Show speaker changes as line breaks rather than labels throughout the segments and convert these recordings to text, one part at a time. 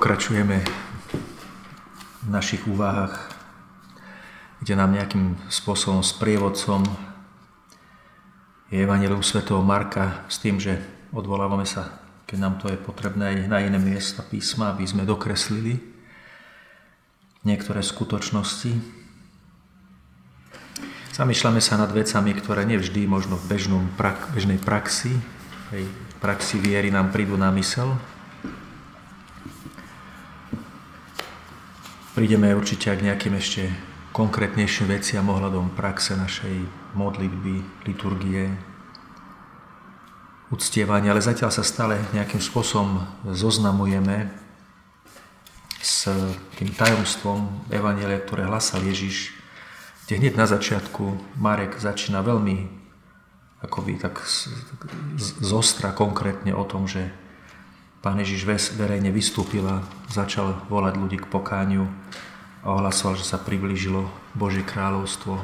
Pokračujeme v našich úvahách, kde nám nejakým spôsobom sprievodcom je Evangelium svätého Marka s tým, že odvolávame sa, keď nám to je potrebné, aj na iné miesta písma, aby sme dokreslili niektoré skutočnosti. Zamýšľame sa nad vecami, ktoré nevždy možno v bežnom, bežnej praxi, v praxi viery nám prídu na mysel, Prídeme určite aj k nejakým ešte konkrétnejším veciam ohľadom praxe našej modlitby, liturgie, uctievania, ale zatiaľ sa stále nejakým spôsobom zoznamujeme s tým tajomstvom Evangelia, ktoré hlasal Ježiš, kde hneď na začiatku Marek začína veľmi akoby tak zostra konkrétne o tom, že Pán Ježiš verejne vystúpil a začal volať ľudí k pokániu a ohlasoval, že sa priblížilo Božie kráľovstvo.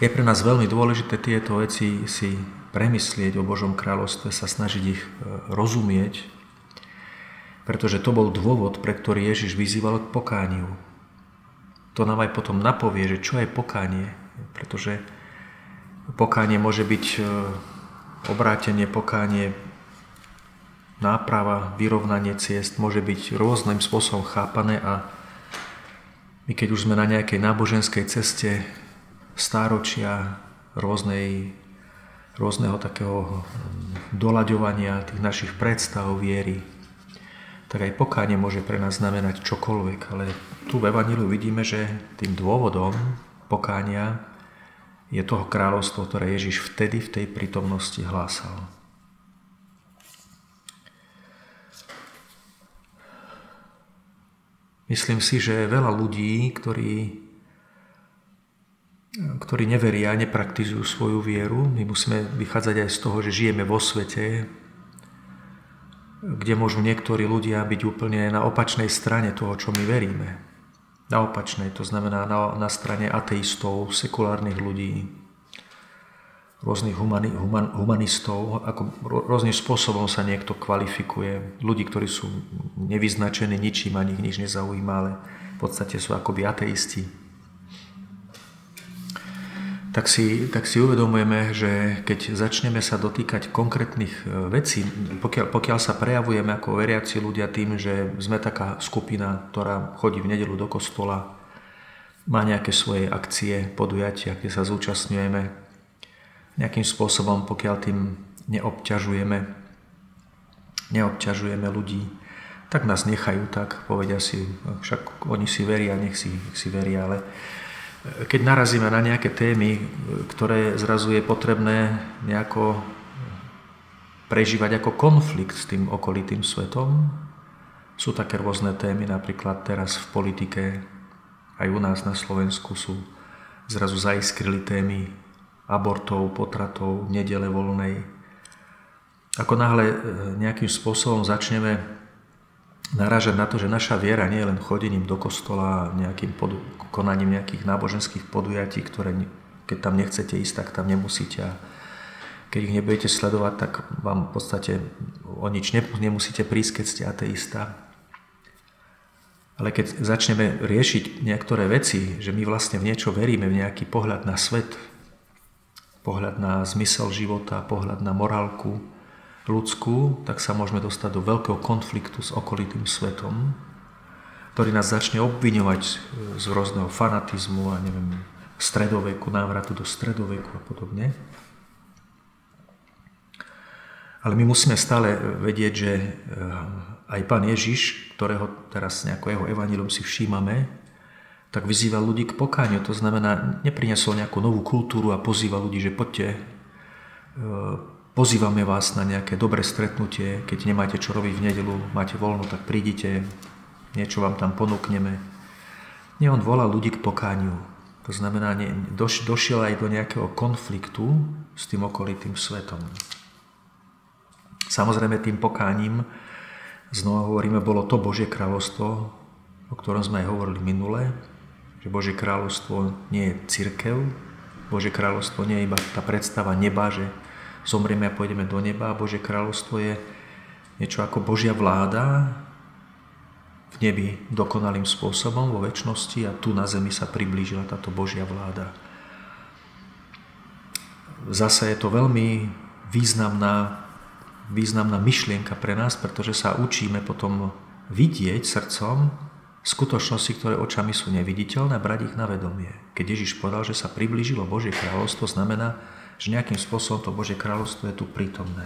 Je pre nás veľmi dôležité tieto veci si premyslieť o Božom kráľovstve, sa snažiť ich e, rozumieť, pretože to bol dôvod, pre ktorý Ježiš vyzýval k pokániu. To nám aj potom napovie, že čo je pokánie, pretože pokánie môže byť e, obrátenie, pokánie náprava, vyrovnanie ciest môže byť rôznym spôsobom chápané a my keď už sme na nejakej náboženskej ceste stáročia rôznej, rôzneho takého doľaďovania tých našich predstav viery, tak aj pokánie môže pre nás znamenať čokoľvek, ale tu v Evaníliu vidíme, že tým dôvodom pokánia je toho kráľovstvo, ktoré Ježiš vtedy v tej prítomnosti hlásal. Myslím si, že veľa ľudí, ktorí, ktorí neveria, nepraktizujú svoju vieru, my musíme vychádzať aj z toho, že žijeme vo svete, kde môžu niektorí ľudia byť úplne na opačnej strane toho, čo my veríme. Na opačnej, to znamená na, na strane ateistov, sekulárnych ľudí, rôznych humani, human, humanistov, ako rôznym spôsobom sa niekto kvalifikuje. Ľudí, ktorí sú nevyznačení ničím, ani ich nič nezaujíma, ale v podstate sú akoby ateisti. Tak si, tak si uvedomujeme, že keď začneme sa dotýkať konkrétnych e, vecí, pokiaľ, pokiaľ sa prejavujeme ako veriaci ľudia tým, že sme taká skupina, ktorá chodí v nedelu do kostola, má nejaké svoje akcie, podujatia, kde sa zúčastňujeme, nejakým spôsobom, pokiaľ tým neobťažujeme, neobťažujeme ľudí, tak nás nechajú tak, povedia si, však oni si veria, nech si, nech si veria, ale keď narazíme na nejaké témy, ktoré zrazu je potrebné nejako prežívať ako konflikt s tým okolitým svetom, sú také rôzne témy, napríklad teraz v politike, aj u nás na Slovensku sú zrazu zaiskrili témy abortov, potratov, nedele voľnej. Ako náhle e, nejakým spôsobom začneme narážať na to, že naša viera nie je len chodením do kostola, nejakým pod, konaním nejakých náboženských podujatí, ktoré keď tam nechcete ísť, tak tam nemusíte. A keď ich nebudete sledovať, tak vám v podstate o nič nemusíte prísť, keď ste ateista. Ale keď začneme riešiť niektoré veci, že my vlastne v niečo veríme, v nejaký pohľad na svet, pohľad na zmysel života, pohľad na morálku ľudskú, tak sa môžeme dostať do veľkého konfliktu s okolitým svetom, ktorý nás začne obviňovať z rôzneho fanatizmu a neviem, stredoveku, návratu do stredoveku a podobne. Ale my musíme stále vedieť, že eh, aj pán Ježiš, ktorého teraz nejako jeho evanilium si všímame, tak vyzýval ľudí k pokáňu. To znamená, neprinesol nejakú novú kultúru a pozýval ľudí, že poďte, e, pozývame vás na nejaké dobré stretnutie, keď nemáte čo robiť v nedelu, máte voľno, tak prídite, niečo vám tam ponúkneme. Nie, on volal ľudí k pokáňu. To znamená, nie, doš, došiel aj do nejakého konfliktu s tým okolitým svetom. Samozrejme tým pokáním, znova hovoríme, bolo to Božie kráľovstvo, o ktorom sme aj hovorili minule, že Božie kráľovstvo nie je církev, Božie kráľovstvo nie je iba tá predstava neba, že zomrieme a pôjdeme do neba. Božie kráľovstvo je niečo ako Božia vláda v nebi dokonalým spôsobom vo väčšnosti a tu na zemi sa priblížila táto Božia vláda. Zase je to veľmi významná, významná myšlienka pre nás, pretože sa učíme potom vidieť srdcom skutočnosti, ktoré očami sú neviditeľné brať ich na vedomie. Keď Ježiš povedal, že sa priblížilo Božie kráľovstvo, znamená, že nejakým spôsobom to Božie kráľovstvo je tu prítomné.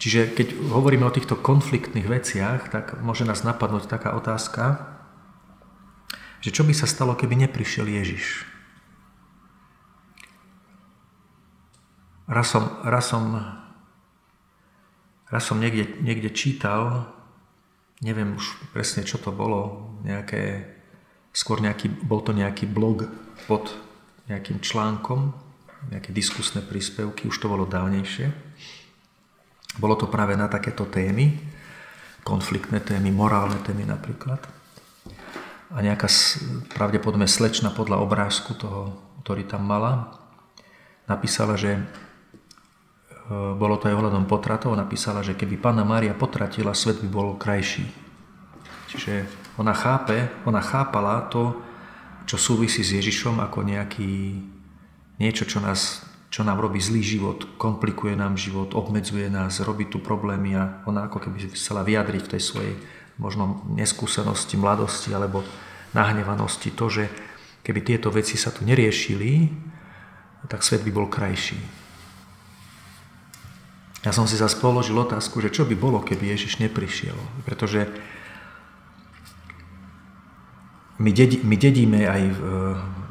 Čiže keď hovoríme o týchto konfliktných veciach, tak môže nás napadnúť taká otázka, že čo by sa stalo, keby neprišiel Ježiš? Raz som, raz som, raz som niekde, niekde čítal, neviem už presne, čo to bolo, nejaké, skôr nejaký, bol to nejaký blog pod nejakým článkom, nejaké diskusné príspevky, už to bolo dávnejšie. Bolo to práve na takéto témy, konfliktné témy, morálne témy napríklad. A nejaká pravdepodobne slečna podľa obrázku toho, ktorý tam mala, napísala, že bolo to aj ohľadom potratov, napísala, že keby Pána Mária potratila, svet by bol krajší. Čiže ona chápe, ona chápala to, čo súvisí s Ježišom ako nejaký, niečo, čo nás čo nám robí zlý život, komplikuje nám život, obmedzuje nás, robí tu problémy a ona ako keby chcela vyjadriť v tej svojej možno neskúsenosti, mladosti alebo nahnevanosti to, že keby tieto veci sa tu neriešili, tak svet by bol krajší. Ja som si zase položil otázku, že čo by bolo, keby Ježiš neprišiel. Pretože my, dedi, my dedíme aj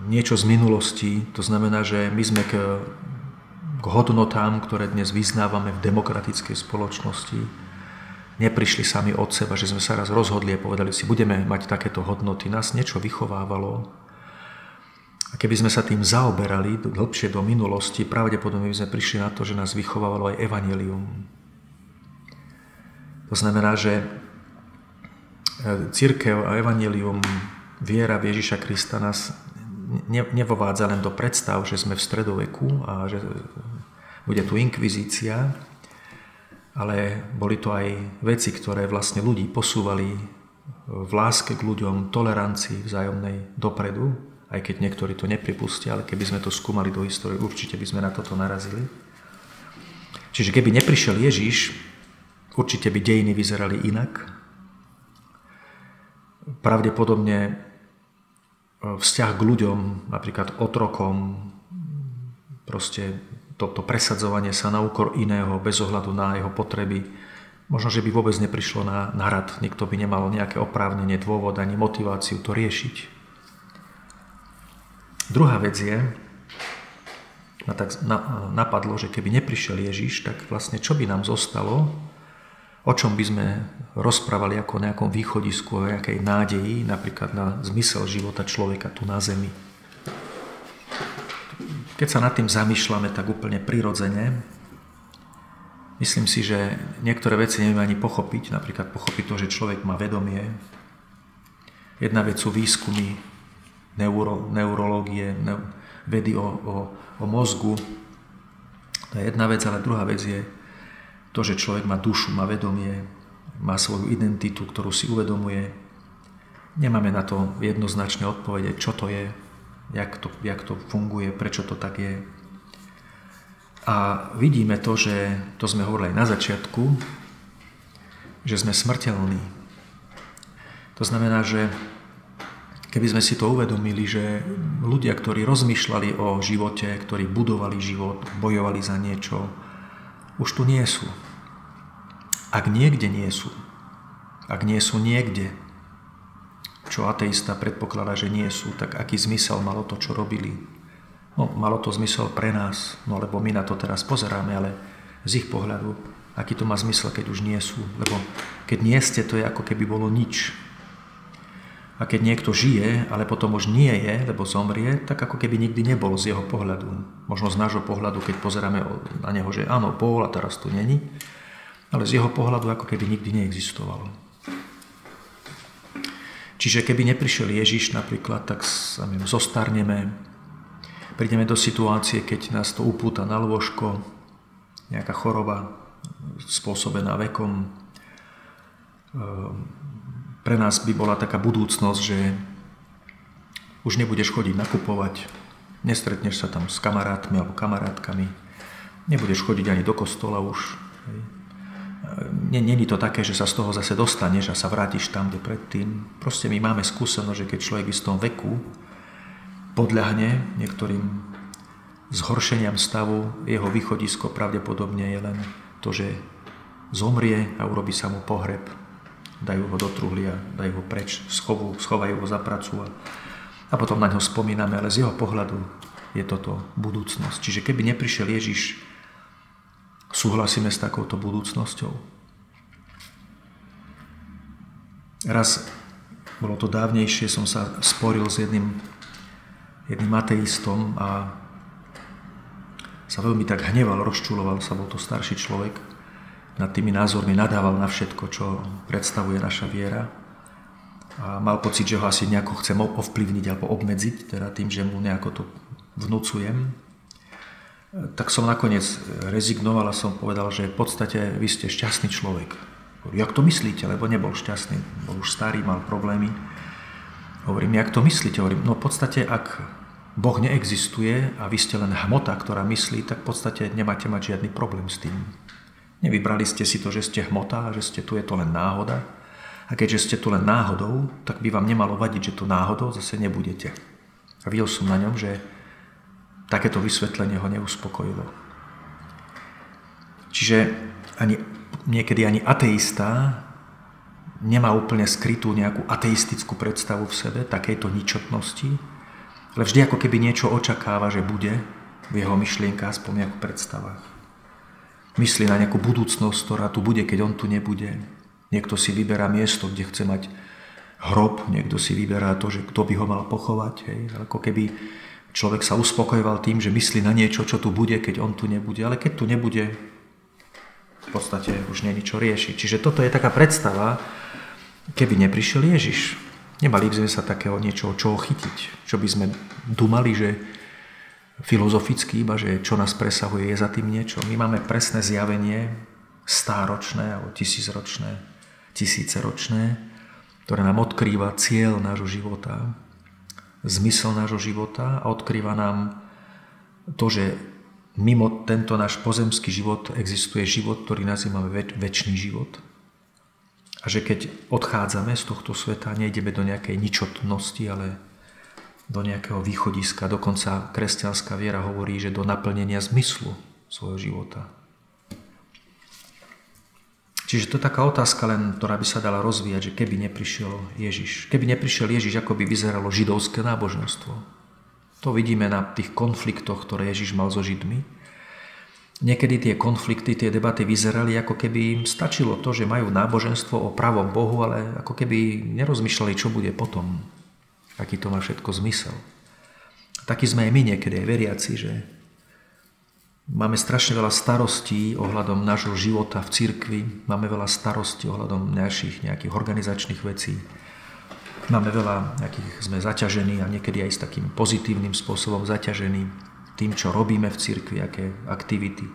niečo z minulosti, to znamená, že my sme k k hodnotám, ktoré dnes vyznávame v demokratickej spoločnosti, neprišli sami od seba, že sme sa raz rozhodli a povedali si, budeme mať takéto hodnoty. Nás niečo vychovávalo. A keby sme sa tým zaoberali dlhšie do minulosti, pravdepodobne by sme prišli na to, že nás vychovávalo aj evanelium. To znamená, že e, církev a evanelium, viera v Ježiša Krista nás ne, nevovádza len do predstav, že sme v stredoveku a že bude tu inkvizícia, ale boli to aj veci, ktoré vlastne ľudí posúvali v láske k ľuďom, tolerancii vzájomnej dopredu, aj keď niektorí to nepripustia, ale keby sme to skúmali do histórie, určite by sme na toto narazili. Čiže keby neprišiel Ježiš, určite by dejiny vyzerali inak. Pravdepodobne vzťah k ľuďom, napríklad otrokom, proste toto presadzovanie sa na úkor iného bez ohľadu na jeho potreby, možno, že by vôbec neprišlo na, na rad, nikto by nemal nejaké oprávnenie, dôvod ani motiváciu to riešiť. Druhá vec je, ma tak napadlo, že keby neprišiel Ježiš, tak vlastne čo by nám zostalo, o čom by sme rozprávali ako o nejakom východisku, o nejakej nádeji, napríklad na zmysel života človeka tu na Zemi. Keď sa nad tým zamýšľame tak úplne prirodzene, myslím si, že niektoré veci nevieme ani pochopiť, napríklad pochopiť to, že človek má vedomie. Jedna vec sú výskumy neuro, neurológie, ne, vedy o, o, o mozgu. To je jedna vec, ale druhá vec je to, že človek má dušu, má vedomie, má svoju identitu, ktorú si uvedomuje. Nemáme na to jednoznačne odpovede, čo to je, jak to, jak to funguje, prečo to tak je. A vidíme to, že to sme hovorili aj na začiatku, že sme smrteľní. To znamená, že keby sme si to uvedomili, že ľudia, ktorí rozmýšľali o živote, ktorí budovali život, bojovali za niečo, už tu nie sú. Ak niekde nie sú, ak nie sú niekde, čo ateista predpokladá, že nie sú, tak aký zmysel malo to, čo robili? No, malo to zmysel pre nás, no lebo my na to teraz pozeráme, ale z ich pohľadu, aký to má zmysel, keď už nie sú. Lebo keď nie ste, to je ako keby bolo nič. A keď niekto žije, ale potom už nie je, lebo zomrie, tak ako keby nikdy nebol z jeho pohľadu. Možno z nášho pohľadu, keď pozeráme na neho, že áno, bol a teraz tu není, ale z jeho pohľadu ako keby nikdy neexistoval. Čiže keby neprišiel Ježiš napríklad, tak sa neviem, zostarneme, prídeme do situácie, keď nás to upúta na lôžko, nejaká choroba, spôsobená vekom. Pre nás by bola taká budúcnosť, že už nebudeš chodiť nakupovať, nestretneš sa tam s kamarátmi alebo kamarátkami, nebudeš chodiť ani do kostola už. Není to také, že sa z toho zase dostaneš a sa vrátiš tam, kde predtým. Proste my máme skúsenosť, že keď človek v istom veku podľahne niektorým zhoršeniam stavu, jeho východisko pravdepodobne je len to, že zomrie a urobí sa mu pohreb. Dajú ho do truhly a dajú ho preč, schovu, schovajú ho za pracu a a potom na ňo spomíname, ale z jeho pohľadu je toto budúcnosť. Čiže keby neprišiel Ježiš, súhlasíme s takouto budúcnosťou. Raz, bolo to dávnejšie, som sa sporil s jedným, jedným ateistom a sa veľmi tak hneval, rozčuloval sa, bol to starší človek, nad tými názormi nadával na všetko, čo predstavuje naša viera a mal pocit, že ho asi nejako chcem ovplyvniť alebo obmedziť, teda tým, že mu nejako to vnúcujem. Tak som nakoniec rezignoval a som povedal, že v podstate vy ste šťastný človek. Jak to myslíte? Lebo nebol šťastný, bol už starý, mal problémy. Hovorím, jak to myslíte? Hovorím, no v podstate, ak Boh neexistuje a vy ste len hmota, ktorá myslí, tak v podstate nemáte mať žiadny problém s tým. Nevybrali ste si to, že ste hmota že ste tu, je to len náhoda. A keďže ste tu len náhodou, tak by vám nemalo vadiť, že tu náhodou zase nebudete. A videl som na ňom, že takéto vysvetlenie ho neuspokojilo. Čiže ani, niekedy ani ateista nemá úplne skrytú nejakú ateistickú predstavu v sebe, takejto ničotnosti, ale vždy ako keby niečo očakáva, že bude v jeho myšlienkách, aspoň nejakú predstavách. Myslí na nejakú budúcnosť, ktorá tu bude, keď on tu nebude. Niekto si vyberá miesto, kde chce mať hrob, niekto si vyberá to, že kto by ho mal pochovať. Hej. Ako keby človek sa uspokojoval tým, že myslí na niečo, čo tu bude, keď on tu nebude. Ale keď tu nebude, v podstate už nie čo riešiť. Čiže toto je taká predstava, keby neprišiel Ježiš. Nemali by sme sa takého niečoho, čoho chytiť. Čo by sme dumali, že filozoficky iba, že čo nás presahuje, je za tým niečo. My máme presné zjavenie, stáročné alebo tisícročné, tisíceročné, ktoré nám odkrýva cieľ nášho života, zmysel nášho života a odkrýva nám to, že mimo tento náš pozemský život existuje život, ktorý nazývame väč- väčší život. A že keď odchádzame z tohto sveta, nejdeme do nejakej ničotnosti, ale do nejakého východiska. Dokonca kresťanská viera hovorí, že do naplnenia zmyslu svojho života. Čiže to je taká otázka len, ktorá by sa dala rozvíjať, že keby neprišiel Ježiš. Keby neprišiel Ježiš, ako by vyzeralo židovské náboženstvo. To vidíme na tých konfliktoch, ktoré Ježiš mal so Židmi. Niekedy tie konflikty, tie debaty vyzerali, ako keby im stačilo to, že majú náboženstvo o pravom Bohu, ale ako keby nerozmýšľali, čo bude potom. Aký to má všetko zmysel. Taký sme aj my niekedy, aj veriaci, že Máme strašne veľa starostí ohľadom nášho života v cirkvi, máme veľa starostí ohľadom našich nejakých organizačných vecí, máme veľa nejakých, sme zaťažení a niekedy aj s takým pozitívnym spôsobom zaťažení tým, čo robíme v cirkvi, aké aktivity.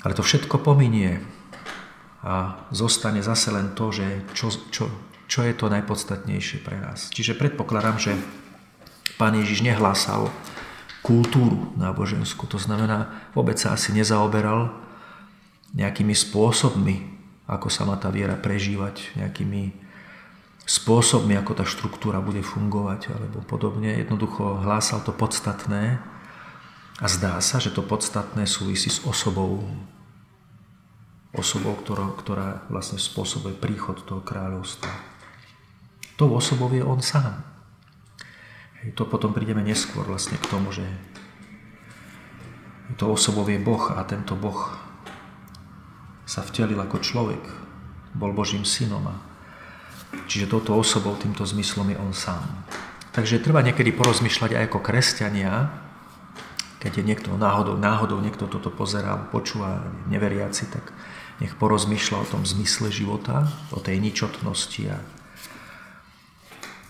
Ale to všetko pominie a zostane zase len to, že čo, čo, čo je to najpodstatnejšie pre nás. Čiže predpokladám, že Pán Ježiš nehlásal kultúru náboženskú. To znamená, vôbec sa asi nezaoberal nejakými spôsobmi, ako sa má tá viera prežívať, nejakými spôsobmi, ako tá štruktúra bude fungovať alebo podobne. Jednoducho hlásal to podstatné a zdá sa, že to podstatné súvisí s osobou, osobou, ktorá, ktorá vlastne spôsobuje príchod toho kráľovstva. Tou osobou je on sám. Hej, to potom prídeme neskôr vlastne k tomu, že to osobou je Boh a tento Boh sa vtelil ako človek, bol Božím synom a čiže touto osobou, týmto zmyslom je on sám. Takže treba niekedy porozmýšľať aj ako kresťania, keď je niekto náhodou, náhodou niekto toto pozerá, počúva neveriaci, tak nech porozmýšľa o tom zmysle života, o tej ničotnosti a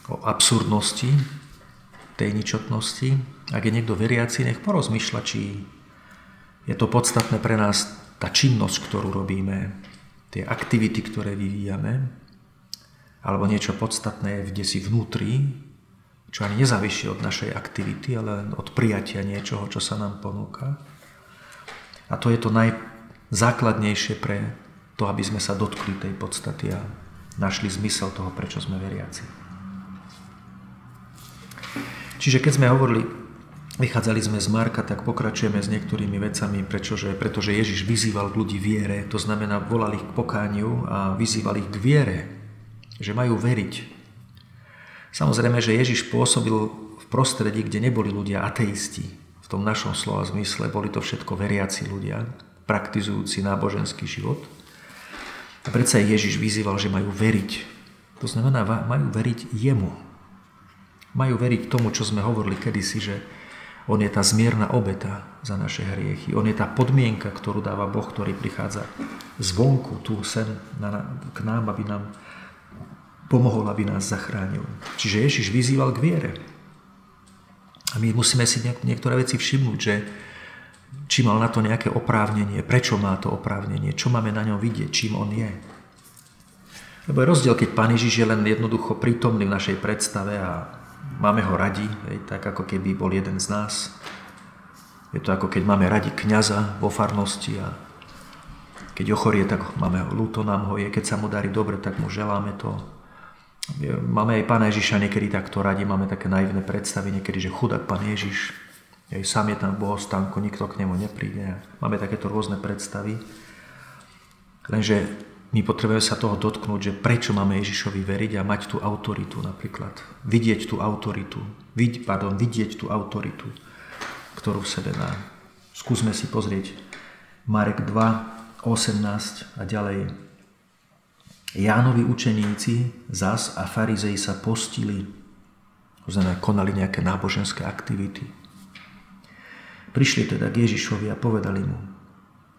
o absurdnosti tej ničotnosti. Ak je niekto veriaci, nech porozmýšľa, či je to podstatné pre nás tá činnosť, ktorú robíme, tie aktivity, ktoré vyvíjame, alebo niečo podstatné je kde si vnútri, čo ani nezávisí od našej aktivity, ale od prijatia niečoho, čo sa nám ponúka. A to je to najzákladnejšie pre to, aby sme sa dotkli tej podstaty a našli zmysel toho, prečo sme veriaci. Čiže keď sme hovorili, vychádzali sme z Marka, tak pokračujeme s niektorými vecami, pretože, pretože Ježiš vyzýval k ľudí viere, to znamená volal ich k pokániu a vyzýval ich k viere, že majú veriť. Samozrejme, že Ježiš pôsobil v prostredí, kde neboli ľudia ateisti. V tom našom slova zmysle boli to všetko veriaci ľudia, praktizujúci náboženský život. A predsa Ježiš vyzýval, že majú veriť. To znamená, majú veriť jemu, majú veriť tomu, čo sme hovorili kedysi, že on je tá zmierna obeta za naše hriechy. On je tá podmienka, ktorú dáva Boh, ktorý prichádza zvonku, tu sem na, k nám, aby nám pomohol, aby nás zachránil. Čiže Ježiš vyzýval k viere. A my musíme si niektoré veci všimnúť, že či mal na to nejaké oprávnenie, prečo má to oprávnenie, čo máme na ňom vidieť, čím on je. Lebo je rozdiel, keď Pán Ježiš je len jednoducho prítomný v našej predstave a máme ho radi, hej, tak ako keby bol jeden z nás. Je to ako keď máme radi kňaza vo farnosti a keď ochorie, tak máme ho, ľúto nám ho je, keď sa mu darí dobre, tak mu želáme to. Máme aj Pána Ježiša niekedy takto radi, máme také naivné predstavy niekedy, že chudák Pán Ježiš, aj sám je tam v bohostánku, nikto k nemu nepríde. Máme takéto rôzne predstavy. Lenže my potrebujeme sa toho dotknúť, že prečo máme Ježišovi veriť a mať tú autoritu napríklad. Vidieť tú autoritu, vid, pardon, vidieť tú autoritu, ktorú v sebe má. Skúsme si pozrieť Marek 2, 18 a ďalej. Jánovi učeníci zas a farizei sa postili, to znamená, konali nejaké náboženské aktivity. Prišli teda k Ježišovi a povedali mu,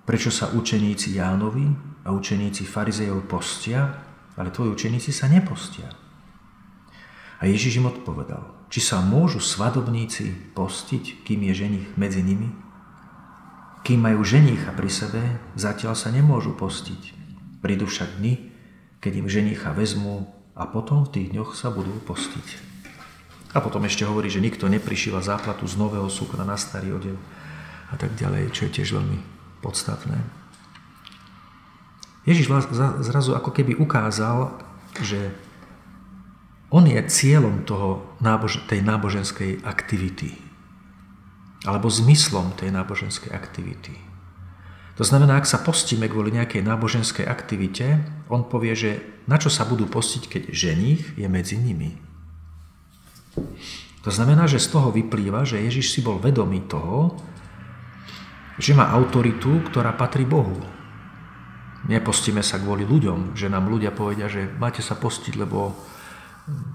prečo sa učeníci Jánovi a učeníci farizejov postia, ale tvoji učeníci sa nepostia. A Ježiš im odpovedal, či sa môžu svadobníci postiť, kým je ženich medzi nimi? Kým majú ženicha pri sebe, zatiaľ sa nemôžu postiť. Prídu však dni, keď im ženicha vezmú a potom v tých dňoch sa budú postiť. A potom ešte hovorí, že nikto neprišíva záplatu z nového sukna na starý odev a tak ďalej, čo je tiež veľmi podstatné. Ježiš zrazu ako keby ukázal, že on je cieľom toho, tej náboženskej aktivity. Alebo zmyslom tej náboženskej aktivity. To znamená, ak sa postíme kvôli nejakej náboženskej aktivite, on povie, že na čo sa budú postiť, keď ženích je medzi nimi. To znamená, že z toho vyplýva, že Ježiš si bol vedomý toho, že má autoritu, ktorá patrí Bohu. Nepostíme sa kvôli ľuďom, že nám ľudia povedia, že máte sa postiť, lebo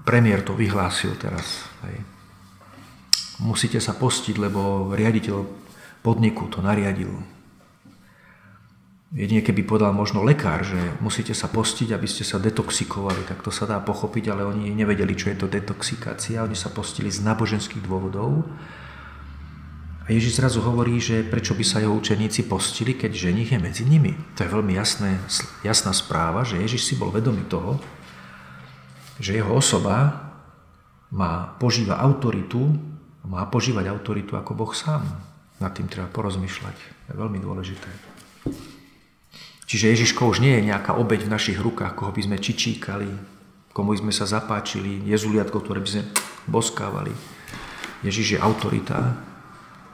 premiér to vyhlásil teraz. Hej. Musíte sa postiť, lebo riaditeľ podniku to nariadil. Jedine keby povedal možno lekár, že musíte sa postiť, aby ste sa detoxikovali, tak to sa dá pochopiť, ale oni nevedeli, čo je to detoxikácia. Oni sa postili z náboženských dôvodov a Ježiš zrazu hovorí, že prečo by sa jeho učeníci postili, keď ženich je medzi nimi. To je veľmi jasné, jasná správa, že Ježiš si bol vedomý toho, že jeho osoba má, požíva autoritu, má požívať autoritu ako Boh sám. Nad tým treba porozmýšľať. To je veľmi dôležité. Čiže Ježiško už nie je nejaká obeď v našich rukách, koho by sme čičíkali, komu by sme sa zapáčili, jezuliatko, ktoré by sme boskávali. Ježiš je autorita,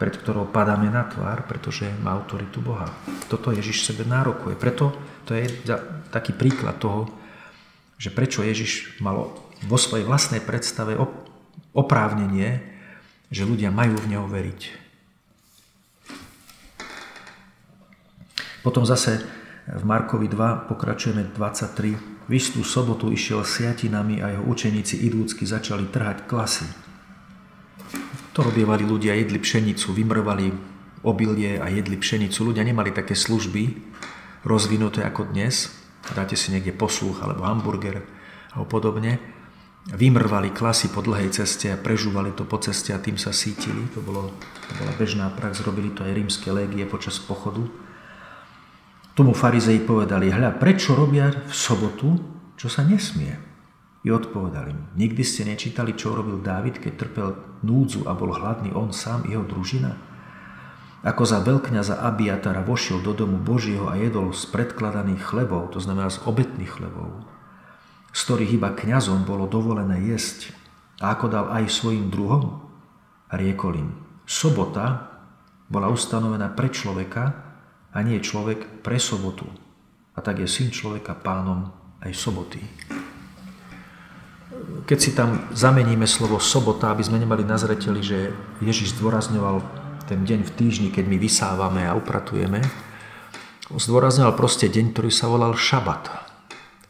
pred ktorou padáme na tvár, pretože má autoritu Boha. Toto Ježiš sebe nárokuje. Preto to je taký príklad toho, že prečo Ježiš mal vo svojej vlastnej predstave oprávnenie, že ľudia majú v Neho veriť. Potom zase v Markovi 2 pokračujeme 23. V istú sobotu išiel siatinami a jeho učeníci idúcky začali trhať klasy to robievali ľudia, jedli pšenicu, vymrvali obilie a jedli pšenicu. Ľudia nemali také služby rozvinuté ako dnes. Dáte si niekde posluch alebo hamburger alebo podobne. Vymrvali klasy po dlhej ceste a prežúvali to po ceste a tým sa sítili. To, bolo, to bola bežná prax, robili to aj rímske légie počas pochodu.
Tomu farizei povedali, hľa, prečo robia v sobotu, čo sa nesmie? I odpovedali im, nikdy ste nečítali, čo robil Dávid, keď trpel núdzu a bol hladný on sám, jeho družina? Ako za veľkňaza Abiatara vošiel do domu Božieho a jedol z predkladaných chlebov, to znamená z obetných chlebov, z ktorých iba kňazom bolo dovolené jesť, a ako dal aj svojim druhom? Riekol im, sobota bola ustanovená pre človeka a nie človek pre sobotu. A tak je syn človeka pánom aj soboty keď si tam zameníme slovo sobota, aby sme nemali na zreteli, že Ježiš zdôrazňoval ten deň v týždni, keď my vysávame a upratujeme, zdôrazňoval proste deň, ktorý sa volal šabat,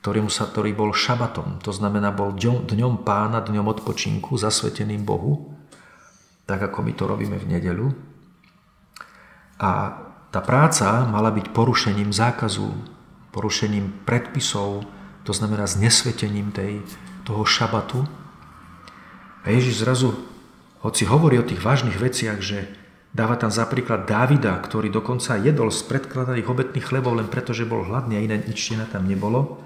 ktorý, sa, ktorý bol šabatom, to znamená bol dňom, dňom pána, dňom odpočinku, zasveteným Bohu, tak ako my to robíme v nedeľu. A tá práca mala byť porušením zákazu, porušením predpisov, to znamená znesvetením tej, toho šabatu. A Ježiš zrazu, hoci hovorí o tých vážnych veciach, že dáva tam za príklad Dávida, ktorý dokonca jedol z predkladaných obetných chlebov len preto, že bol hladný a iné nič tam nebolo,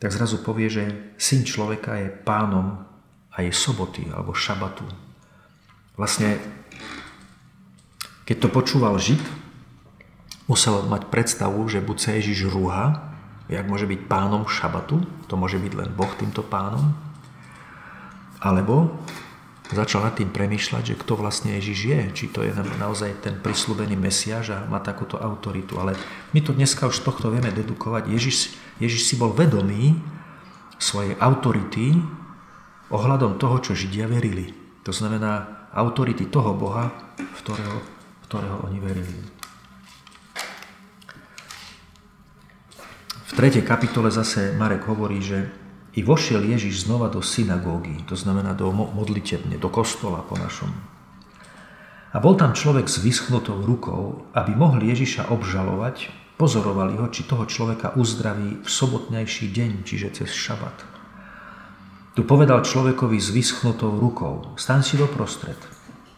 tak zrazu povie, že syn človeka je pánom aj soboty alebo šabatu. Vlastne, keď to počúval Žid, musel mať predstavu, že buď sa Ježiš rúha, jak môže byť pánom šabatu, to môže byť len Boh týmto pánom, alebo začal nad tým premýšľať, že kto vlastne Ježiš je, či to je naozaj ten prislúbený Mesiáš a má takúto autoritu. Ale my to dneska už z tohto vieme dedukovať. Ježiš, Ježiš si bol vedomý svojej autority ohľadom toho, čo Židia verili. To znamená autority toho Boha, v ktorého, v ktorého oni verili. V 3. kapitole zase Marek hovorí, že i vošiel Ježiš znova do synagógy, to znamená do modlitebne, do kostola po našom. A bol tam človek s vyschnutou rukou, aby mohli Ježiša obžalovať, pozorovali ho, či toho človeka uzdraví v sobotnejší deň, čiže cez šabat. Tu povedal človekovi s vyschnutou rukou, staň si doprostred.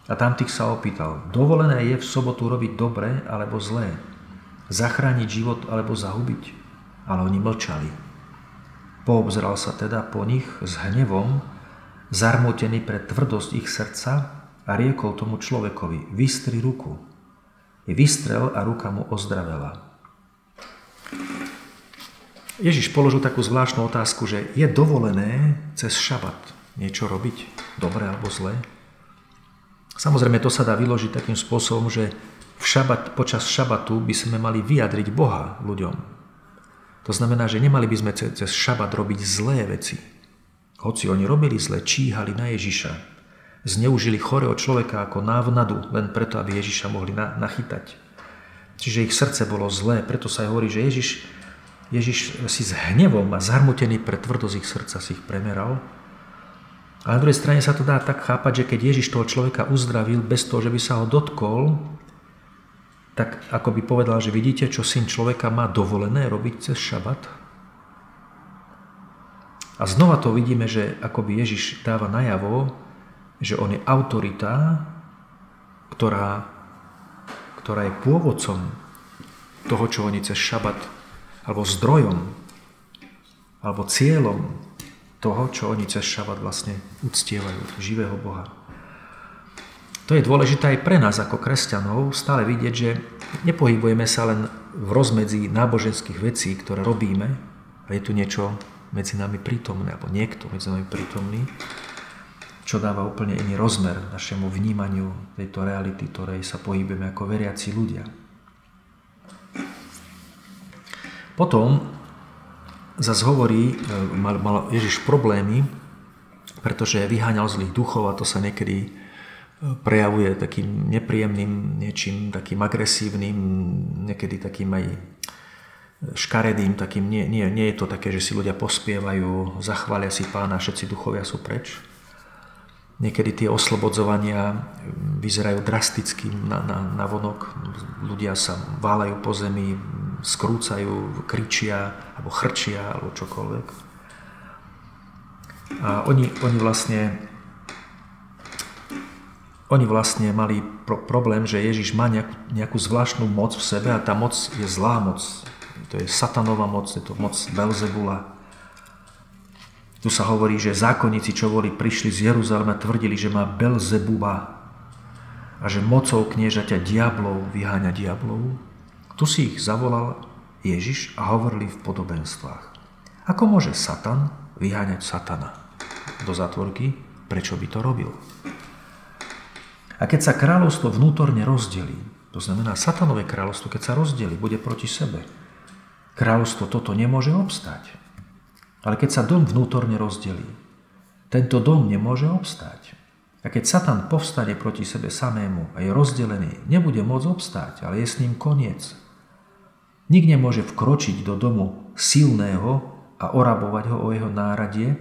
A tamtých sa opýtal, dovolené je v sobotu robiť dobre alebo zlé, zachrániť život alebo zahubiť ale oni mlčali. Poobzral sa teda po nich s hnevom, zarmotený pre tvrdosť ich srdca a riekol tomu človekovi, vystri ruku. I vystrel a ruka mu ozdravela. Ježiš položil takú zvláštnu otázku, že je dovolené cez šabat niečo robiť, dobre alebo zlé? Samozrejme, to sa dá vyložiť takým spôsobom, že v šabat, počas šabatu by sme mali vyjadriť Boha ľuďom. To znamená, že nemali by sme cez šabat robiť zlé veci. Hoci oni robili zle, číhali na Ježiša, zneužili chorého človeka ako návnadu, len preto, aby Ježiša mohli na, nachytať. Čiže ich srdce bolo zlé, preto sa aj hovorí, že Ježiš, Ježiš si s hnevom a zarmutený pre tvrdosť ich srdca si ich premeral. A na druhej strane sa to dá tak chápať, že keď Ježiš toho človeka uzdravil bez toho, že by sa ho dotkol, tak ako by povedal, že vidíte, čo syn človeka má dovolené robiť cez šabat? A znova to vidíme, že akoby Ježiš dáva najavo, že on je autorita, ktorá, ktorá je pôvodcom toho, čo oni cez šabat, alebo zdrojom, alebo cieľom toho, čo oni cez šabat vlastne uctievajú, živého Boha. To je dôležité aj pre nás ako kresťanov stále vidieť, že nepohybujeme sa len v rozmedzi náboženských vecí, ktoré robíme a je tu niečo medzi nami prítomné, alebo niekto medzi nami prítomný, čo dáva úplne iný rozmer našemu vnímaniu tejto reality, ktorej sa pohybujeme ako veriaci ľudia. Potom zase hovorí, e, mal, mal Ježiš problémy, pretože vyháňal zlých duchov a to sa niekedy prejavuje takým nepríjemným niečím, takým agresívnym, niekedy takým aj škaredým, takým nie, nie, nie je to také, že si ľudia pospievajú, zachvália si pána, všetci duchovia sú preč. Niekedy tie oslobodzovania vyzerajú drasticky na, na, na vonok. Ľudia sa válajú po zemi, skrúcajú, kričia, alebo chrčia, alebo čokoľvek. A oni, oni vlastne oni vlastne mali pro- problém, že Ježiš má nejakú, nejakú zvláštnu moc v sebe a tá moc je zlá moc. To je satanová moc, je to moc Belzebula. Tu sa hovorí, že zákonníci, čo boli, prišli z Jeruzalema, tvrdili, že má Belzebuba a že mocou kniežaťa diablov vyháňa diablov. Tu si ich zavolal Ježiš a hovorili v podobenstvách. Ako môže Satan vyháňať Satana do zatvorky? Prečo by to robil? A keď sa kráľovstvo vnútorne rozdelí, to znamená satanové kráľovstvo, keď sa rozdelí, bude proti sebe, kráľovstvo toto nemôže obstať. Ale keď sa dom vnútorne rozdelí, tento dom nemôže obstať. A keď Satan povstane proti sebe samému a je rozdelený, nebude môcť obstáť, ale je s ním koniec. Nik nemôže vkročiť do domu silného a orabovať ho o jeho náradie,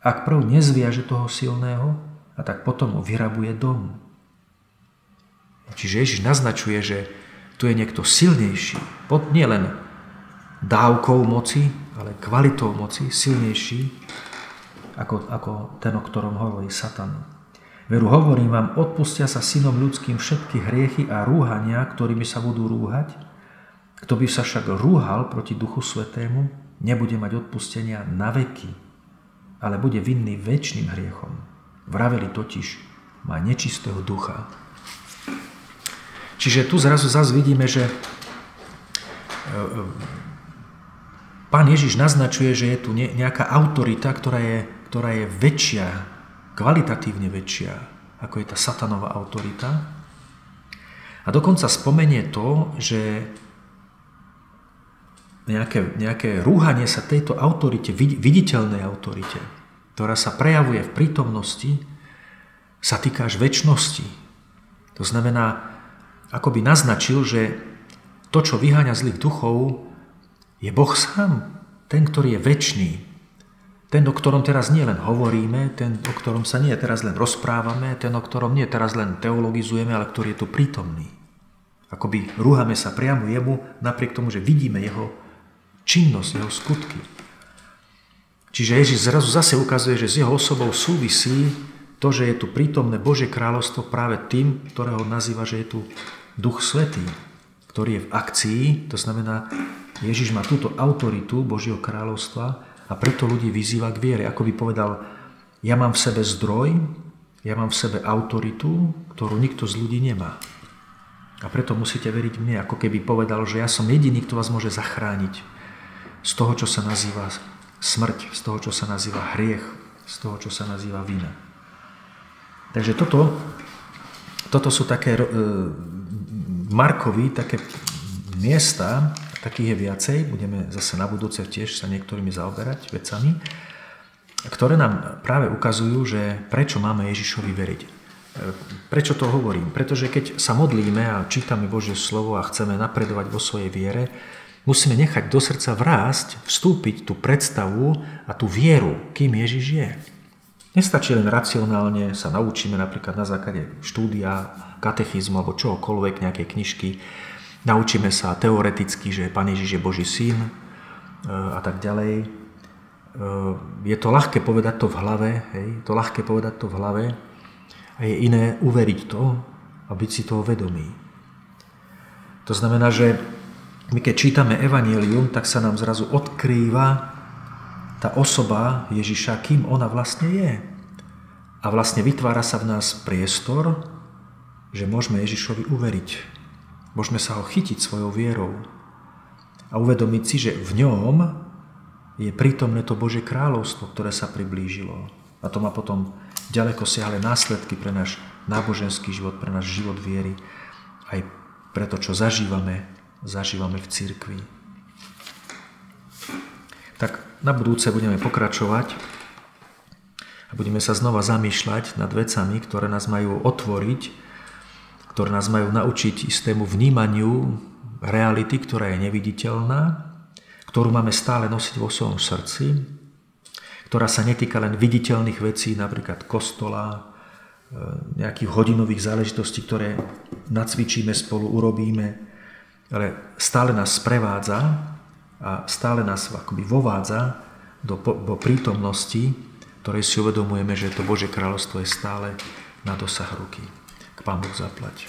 ak prv nezviaže toho silného a tak potom vyrabuje dom. Čiže Ježiš naznačuje, že tu je niekto silnejší, pod nielen dávkou moci, ale kvalitou moci silnejší ako, ako ten, o ktorom hovorí Satan. Veru hovorím vám, odpustia sa synom ľudským všetky hriechy a rúhania, ktorými sa budú rúhať. Kto by sa však rúhal proti Duchu Svetému, nebude mať odpustenia na veky, ale bude vinný väčšným hriechom. Vraveli totiž, má nečistého ducha. Čiže tu zrazu zase vidíme, že e, e, Pán Ježiš naznačuje, že je tu nejaká autorita, ktorá je, ktorá je väčšia, kvalitatívne väčšia, ako je tá satanová autorita. A dokonca spomenie to, že nejaké, nejaké rúhanie sa tejto autorite, viditeľnej autorite, ktorá sa prejavuje v prítomnosti, sa týka až väčšnosti. To znamená, ako by naznačil, že to, čo vyháňa zlých duchov, je Boh sám, ten, ktorý je väčší. Ten, o ktorom teraz nie len hovoríme, ten, o ktorom sa nie teraz len rozprávame, ten, o ktorom nie teraz len teologizujeme, ale ktorý je tu prítomný. Akoby rúhame sa priamo jemu, napriek tomu, že vidíme jeho činnosť, jeho skutky. Čiže Ježiš zrazu zase ukazuje, že s jeho osobou súvisí to, že je tu prítomné Božie kráľovstvo práve tým, ktorého nazýva, že je tu Duch Svetý, ktorý je v akcii, to znamená, Ježiš má túto autoritu Božieho kráľovstva a preto ľudí vyzýva k viere. Ako by povedal, ja mám v sebe zdroj, ja mám v sebe autoritu, ktorú nikto z ľudí nemá. A preto musíte veriť mne, ako keby povedal, že ja som jediný, kto vás môže zachrániť z toho, čo sa nazýva smrť, z toho, čo sa nazýva hriech, z toho, čo sa nazýva vina. Takže toto, toto sú také e, Markovi, také miesta, Takých je viacej, budeme zase na budúce tiež sa niektorými zaoberať vecami, ktoré nám práve ukazujú, že prečo máme Ježišovi veriť. Prečo to hovorím? Pretože keď sa modlíme a čítame Božie slovo a chceme napredovať vo svojej viere, musíme nechať do srdca vrásť, vstúpiť tú predstavu a tú vieru, kým Ježiš je. Nestačí len racionálne sa naučíme napríklad na základe štúdia, katechizmu alebo čohokoľvek, nejakej knižky, Naučíme sa teoreticky, že Pán Ježiš je Boží syn e, a tak ďalej. E, je to ľahké povedať to v hlave, hej? to ľahké povedať to v hlave a je iné uveriť to a byť si toho vedomý. To znamená, že my keď čítame Evangelium, tak sa nám zrazu odkrýva tá osoba Ježiša, kým ona vlastne je. A vlastne vytvára sa v nás priestor, že môžeme Ježišovi uveriť. Môžeme sa ho chytiť svojou vierou a uvedomiť si, že v ňom je prítomné to Božie kráľovstvo, ktoré sa priblížilo. A to má potom ďaleko siahle následky pre náš náboženský život, pre náš život viery, aj pre to, čo zažívame, zažívame v cirkvi. Tak na budúce budeme pokračovať a budeme sa znova zamýšľať nad vecami, ktoré nás majú otvoriť ktoré nás majú naučiť istému vnímaniu reality, ktorá je neviditeľná, ktorú máme stále nosiť vo svojom srdci, ktorá sa netýka len viditeľných vecí, napríklad kostola, e, nejakých hodinových záležitostí, ktoré nacvičíme spolu, urobíme, ale stále nás sprevádza a stále nás akoby vovádza do, do prítomnosti, ktorej si uvedomujeme, že to Bože kráľovstvo je stále na dosah ruky. K Pán Boh zaplať.